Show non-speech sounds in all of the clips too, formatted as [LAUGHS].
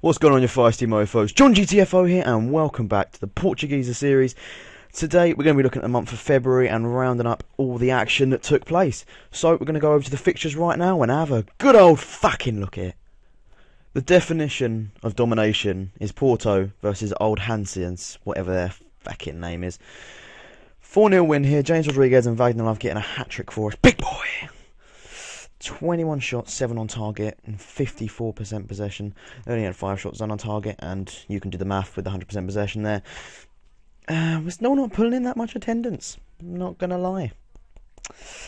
What's going on, you feisty mofos? Jon GTFO here, and welcome back to the Portugeezer series. Today, we're going to be looking at the month of February and rounding up all the action that took place. So, we're going to go over to the fixtures right now and have a good old fucking look at it. The definition of domination is Porto versus Old Hansians, whatever their fucking name is. 4 0 win here. James Rodriguez and Wagner Love getting a hat trick for us. Big boy! 21 shots, 7 on target, and 54% possession. They only had 5 shots on target, and you can do the math with the 100% possession there. Uh, we're still not pulling in that much attendance. I'm not going to lie.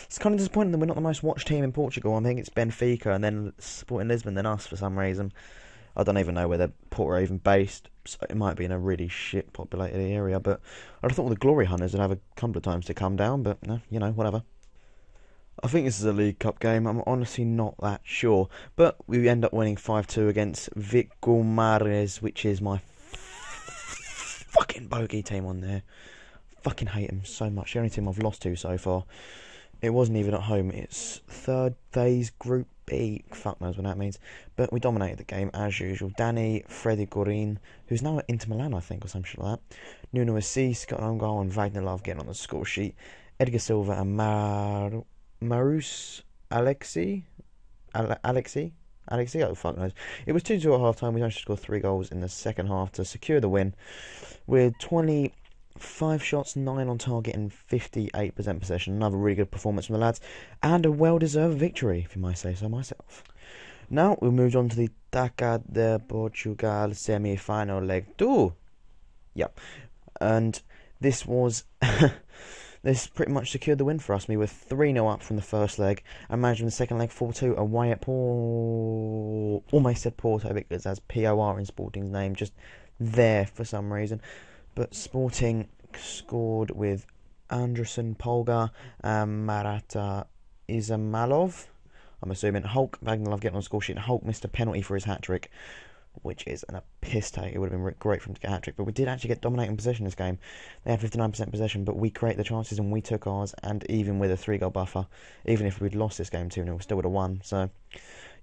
It's kind of disappointing that we're not the most watched team in Portugal. I think it's Benfica and then Sporting Lisbon, then us for some reason. I don't even know where they're Porto are even based. So it might be in a really shit populated area, but I thought all the Glory Hunters would have a couple of times to come down, but no, you know, whatever. I think this is a League Cup game. I'm honestly not that sure. But we end up winning 5 2 against Vic Guimarães, which is my [LAUGHS] fucking bogey team on there. Fucking hate them so much. The only team I've lost to so far. It wasn't even at home. It's third day's Group B. Fuck knows what that means. But we dominated the game as usual. Danny, Freddy Guarin, who's now at Inter Milan, I think, or something like that. Nuno Assis got an and Wagner Love getting on the score sheet. Edgar Silva and Mar- Marus Alexi? Ale- Alexi? Alexi? Oh, fuck knows. It was 2 2 at half time. We managed to score three goals in the second half to secure the win with 25 shots, 9 on target, and 58% possession. Another really good performance from the lads, and a well deserved victory, if you might say so myself. Now we moved on to the Taça de Portugal semi final leg 2. Yep. And this was. [LAUGHS] this pretty much secured the win for us. We were 3 0 up from the first leg and managed in the second leg 4 2 away at Porto. Almost said Porto because as P O R in Sporting's name, just there for some reason. But Sporting scored with Anderson Polga and Marata Izamalov. I'm assuming Hulk Wagner getting on the score sheet. Hulk missed a penalty for his hat trick which is an a piss take. It would have been great for him to get a hat trick, but we did actually get dominating possession this game. They had 59% possession, but we created the chances and we took ours. And even with a three goal buffer, even if we'd lost this game 2 0, we still would have won. So,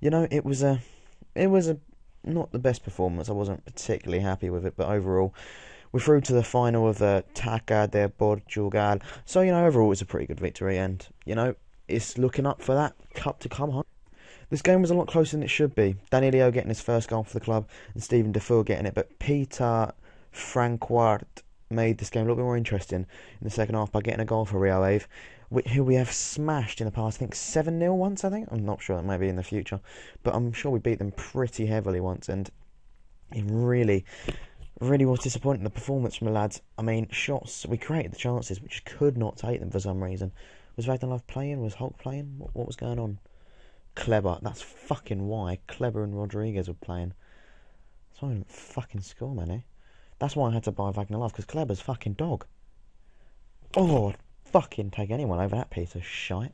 you know, it was a, it was a not the best performance. I wasn't particularly happy with it, but overall, we're through to the final of the Taça de Portugal. So, you know, overall, it's a pretty good victory, and you know, it's looking up for that cup to come home. This game was a lot closer than it should be. Danny Leo getting his first goal for the club and Stephen Defoe getting it, but Peter Franquart made this game a little bit more interesting in the second half by getting a goal for Real Ave, who we have smashed in the past. I think 7 0 once, I think. I'm not sure, it might be in the future. But I'm sure we beat them pretty heavily once, and it really, really was disappointing. The performance from the lads, I mean, shots, we created the chances, just could not take them for some reason. Was Wagner playing? Was Hulk playing? What, what was going on? Kleber. That's fucking why Kleber and Rodriguez were playing. That's why I didn't fucking score, man. Eh? That's why I had to buy Wagner Love because Kleber's fucking dog. Oh, I'd fucking take anyone over that piece of shite.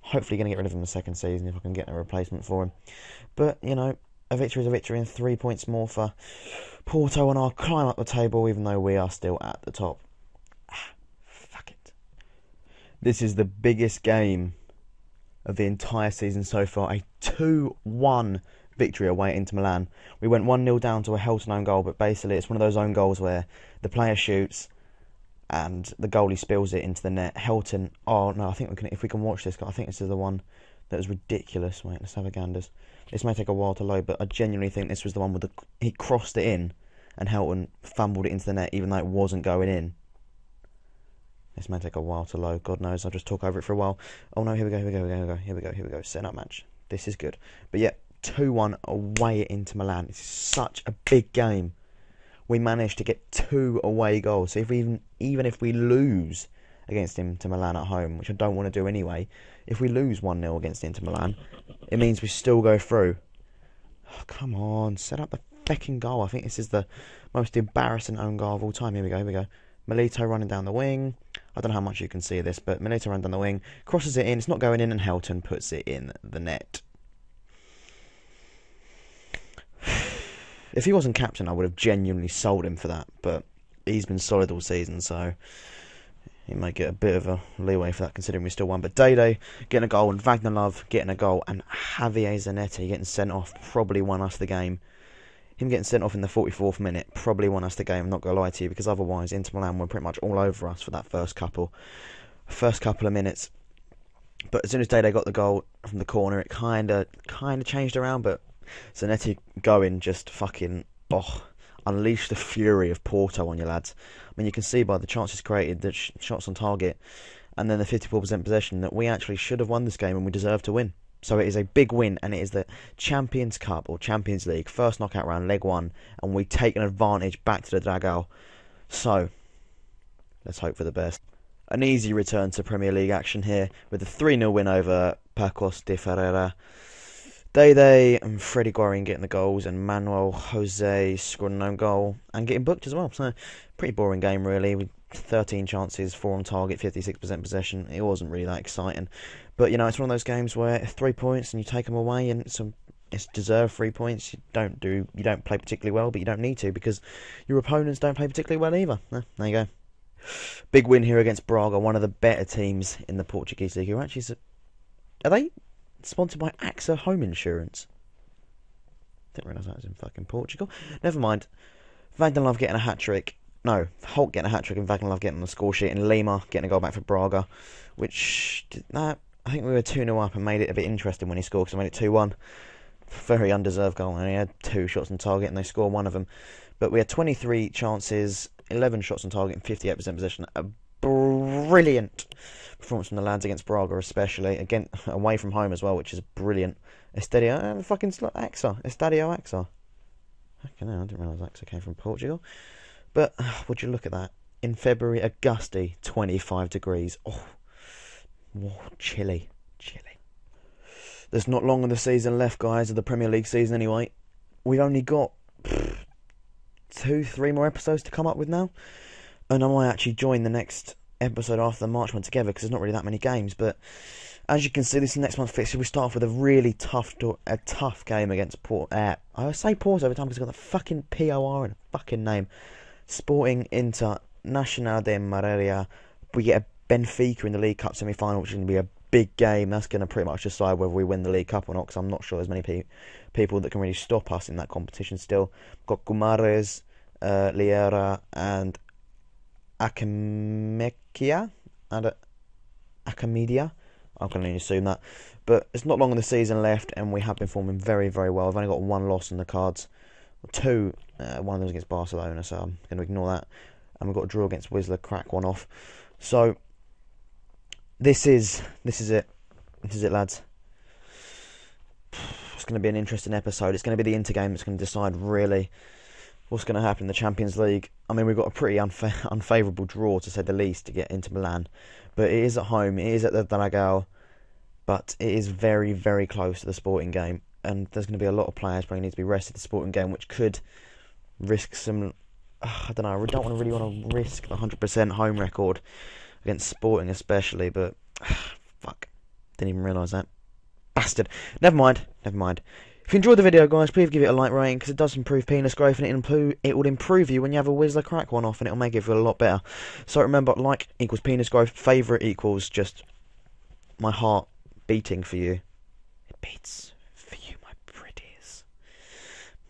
Hopefully, going to get rid of him the second season if I can get a replacement for him. But you know, a victory is a victory, and three points more for Porto on our climb up the table, even though we are still at the top. Ah, fuck it. This is the biggest game of the entire season so far. A 2 1 victory away into Milan. We went 1 0 down to a Helton own goal, but basically it's one of those own goals where the player shoots and the goalie spills it into the net. Helton, oh no, I think we can, if we can watch this, I think this is the one that was ridiculous. Wait, let's have a ganders. This may take a while to load, but I genuinely think this was the one the. He crossed it in and Helton fumbled it into the net even though it wasn't going in. This may take a while to load. God knows. I'll just talk over it for a while. Oh no, here we go, here we go, here we go, here we go, here we go. Setting up match. This is good. But yeah, 2 1 away into Milan. It's such a big game. We managed to get two away goals. So if we even even if we lose against Inter Milan at home, which I don't want to do anyway, if we lose 1 0 against Inter Milan, it means we still go through. Oh, come on, set up the fucking goal. I think this is the most embarrassing own goal of all time. Here we go, here we go. Milito running down the wing. I don't know how much you can see this, but Milito runs down the wing, crosses it in, it's not going in, and Helton puts it in the net. [SIGHS] If he wasn't captain, I would have genuinely sold him for that, but he's been solid all season, so he might get a bit of a leeway for that, considering we still won. But Dede getting a goal, and Wagner Love getting a goal, and Javier Zanetti getting sent off probably won us the game. Him getting sent off in the 44th minute probably won us the game. I'm not gonna lie to you because otherwise Inter Milan were pretty much all over us for that first couple, first couple of minutes. But as soon as Dede got the goal from the corner, it kind of kind of changed around. But Zanetti going just fucking oh unleashed the fury of Porto on you lads. I mean, you can see by the chances created, the sh- shots on target, and then the 54% possession that we actually should have won this game and we deserve to win. So it is a big win, and it is the Champions Cup or Champions League first knockout round, leg one, and we take an advantage back to the Dragao. So let's hope for the best. An easy return to Premier League action here with a 3 0 win over Pacos de Ferreira. Dede and Freddie Guarin getting the goals, and Manuel Jose scoring an own goal and getting booked as well. So, pretty boring game, really. With 13 chances, 4 on target, 56% possession. It wasn't really that exciting. But, you know, it's one of those games where three points and you take them away, and some it's deserved three points. You don't do, you don't play particularly well, but you don't need to because your opponents don't play particularly well either. There you go. Big win here against Braga, one of the better teams in the Portuguese league. Who actually are they sponsored by AXA Home Insurance. Didn't realise that was in fucking Portugal. Never mind. Love getting a hat trick. No, Hulk getting a hat trick and Love getting on the score sheet, and Lima getting a goal back for Braga, which that. I think we were 2 0 up and made it a bit interesting when he scored because I made it 2 1. Very undeserved goal, and he had two shots on target and they scored one of them. But we had 23 chances, 11 shots on target, and 58% possession. A brilliant performance from the lads against Braga, especially again [LAUGHS] away from home as well, which is brilliant. Estadio, uh, fucking AXA, Estadio AXA. Okay, no, I didn't realise AXA came from Portugal. But [SIGHS] would you look at that? In February, a gusty 25 degrees. Oh, oh chilly, chilly. There's not long of the season left, guys, of the Premier League season anyway. We've only got pff, two, three more episodes to come up with now. And I might actually join the next episode after the March one together because there's not really that many games. But as you can see, this next month's fixture. We start off with a really tough, a tough game against Port. Uh, I say Port every time because it's got the fucking P O R in fucking name. Sporting Inter Nacional de Marella. We get a Benfica in the League Cup semi-final, which is going to be a big game. That's going to pretty much decide whether we win the League Cup or not. Because I'm not sure there's many pe- people that can really stop us in that competition. Still, We've got Gumares, uh, Liera, and Akamekia and Akamedia. I can only assume that. But it's not long in the season left, and we have been performing very, very well. I've only got one loss in the cards. Two, uh, one of them against Barcelona, so I'm going to ignore that. And we've got a draw against Whistler, crack one off. So this is this is it. This is it, lads. [SIGHS] It's going to be an interesting episode. It's going to be the Inter game that's going to decide really what's going to happen in the Champions League. I mean, we've got a pretty unfa- [LAUGHS] unfavourable draw, to say the least, to get into Milan. But it is at home, it is at the Dragao, but it is very, very close to the sporting game. And there's going to be a lot of players probably need to be rested the sporting game, which could risk some. Uh, I don't know, I don't want to really want to risk the 100% home record against Sporting, especially, but uh, [SIGHS] fuck. Didn't even realise that. Bastard. Never mind, never mind. If you enjoyed the video, guys, please give it a like rating because it does improve penis growth and it, improve, it will improve you when you have a Whistler crack one off and it'll make it feel a lot better. So remember, like equals penis growth, favourite equals just my heart beating for you. It beats for you, my pretties.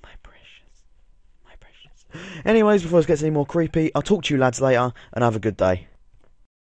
My precious. My precious. Anyways, before this gets any more creepy, I'll talk to you lads later and have a good day.